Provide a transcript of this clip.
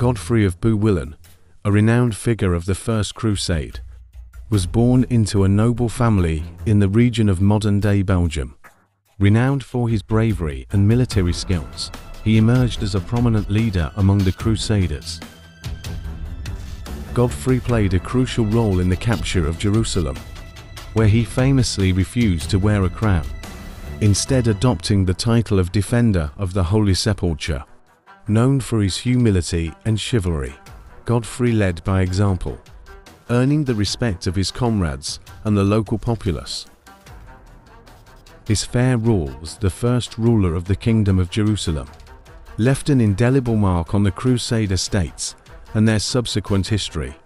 Godfrey of Bouillon, a renowned figure of the First Crusade, was born into a noble family in the region of modern-day Belgium. Renowned for his bravery and military skills, he emerged as a prominent leader among the Crusaders. Godfrey played a crucial role in the capture of Jerusalem, where he famously refused to wear a crown, instead adopting the title of Defender of the Holy Sepulchre. Known for his humility and chivalry, Godfrey led by example, earning the respect of his comrades and the local populace. His fair rule was the first ruler of the Kingdom of Jerusalem, left an indelible mark on the Crusader states and their subsequent history.